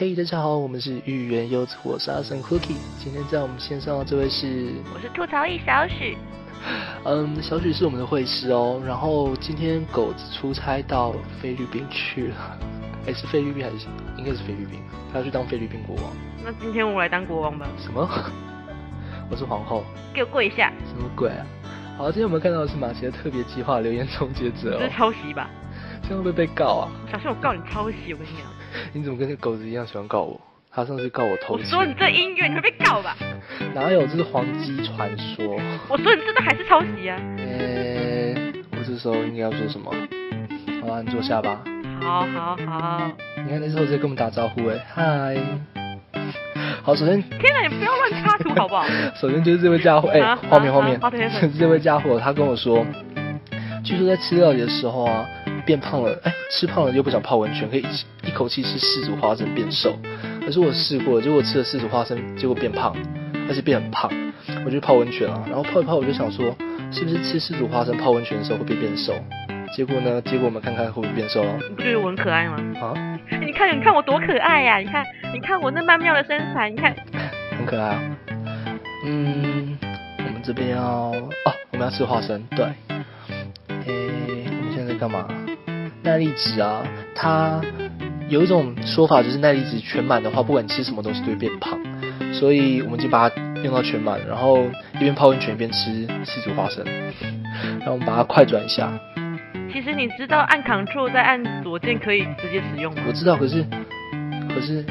嘿，大家好，我们是芋圆柚子，我是阿神 Cookie。今天在我们线上的这位是，我是吐槽一小许。嗯，小许是我们的会师哦。然后今天狗子出差到菲律宾去了，哎，是菲律宾还是应该是菲律宾？他要去当菲律宾国王。那今天我来当国王吧。什么？我是皇后。给我跪下。什么鬼啊？好，今天我们看到的是马奇的特别计划留言终结者。这是抄袭吧？这样会不会被告啊？小心我告你抄袭，我跟你讲。你怎么跟那狗子一样喜欢告我？他上次告我偷。我说你这音乐你会被告吧？哪有？这是黄鸡传说。我说你这的还是抄袭啊？呃，我这时候应该要说什么？好吧，你坐下吧。好好好。你看那时候在跟我们打招呼哎，嗨。好，首先。天哪，你不要乱插图好不好？首先就是这位家伙，哎，画面画面，这位家伙他跟我说，据说在吃料理的时候啊。变胖了，哎，吃胖了又不想泡温泉，可以一一口气吃四组花生变瘦。可是我试过，结果吃了四组花生，结果变胖，而且变很胖。我就泡温泉啊，然后泡一泡，我就想说，是不是吃四组花生泡温泉的时候会变变瘦？结果呢？结果我们看看会不会变瘦了？你不觉得我很可爱吗？啊？你看，你看我多可爱呀！你看，你看我那曼妙的身材，你看，很可爱啊。嗯，我们这边要哦，我们要吃花生，对。诶，我们现在在干嘛？耐力值啊，它有一种说法就是耐力值全满的话，不管吃什么东西都会变胖，所以我们就把它用到全满，然后一边泡温泉一边吃四组花生，然后我们把它快转一下。其实你知道按 Ctrl 再按左键可以直接使用吗？我知道，可是可是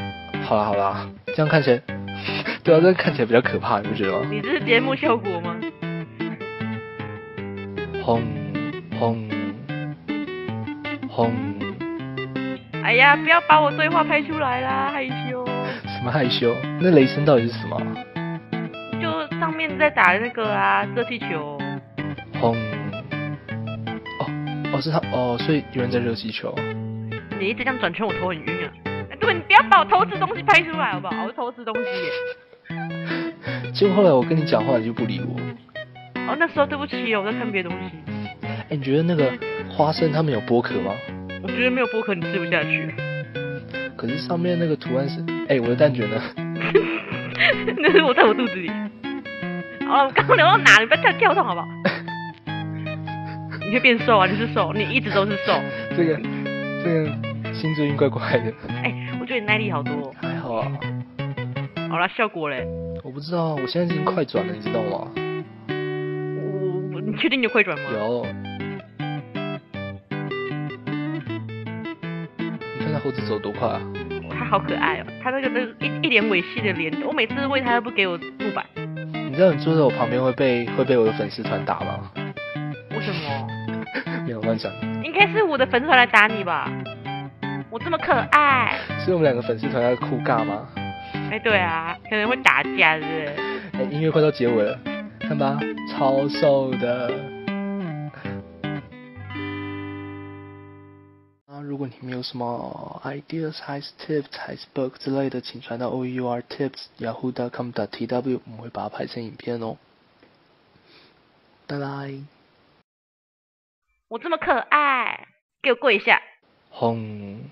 好啦好啦，这样看起来，对啊，这样看起来比较可怕，你不觉得吗？你这是节目效果吗？轰轰。哎呀，不要把我对话拍出来啦，害羞。什么害羞？那雷声到底是什么？就上面在打那个啊，热气球。轰！哦哦，是他哦，所以有人在热气球。你一直这样转圈，我头很晕啊。对，你不要把我偷吃东西拍出来好不好？我偷吃东西耶。结果后来我跟你讲话，你就不理我。哦，那时候对不起我在看别的东西。哎，你觉得那个？花生他们有剥壳吗？我觉得没有剥壳你吃不下去。可是上面那个图案是……哎，我的蛋卷呢？那是我在我肚子里。好了，我刚刚聊到哪？你不要跳跳动好不好？你会变瘦啊！你是瘦，你一直都是瘦。这个这个心最近怪怪的。哎，我觉得你耐力好多。还好啊。好了，效果嘞？我不知道，我现在已经快转了，你知道吗？我，你确定你有快转吗？有。猴子走多快啊！它好可爱哦，它那个那一一脸猥亵的脸，我每次喂它都不给我木板。你知道你坐在我旁边会被会被我的粉丝团打吗？为什么？没有乱讲。应该是我的粉丝团来打你吧？我这么可爱。是我们两个粉丝团在哭尬吗？哎，对啊，可能会打架，是不是？哎，音乐快到结尾了，看吧，超瘦的。你们有什么 ideas 还是 tips 还是 book 之类的，请传到 o u r tips yahoo dot com dot t w，我们会把它拍成影片哦。拜拜。我这么可爱，给我跪下。轰。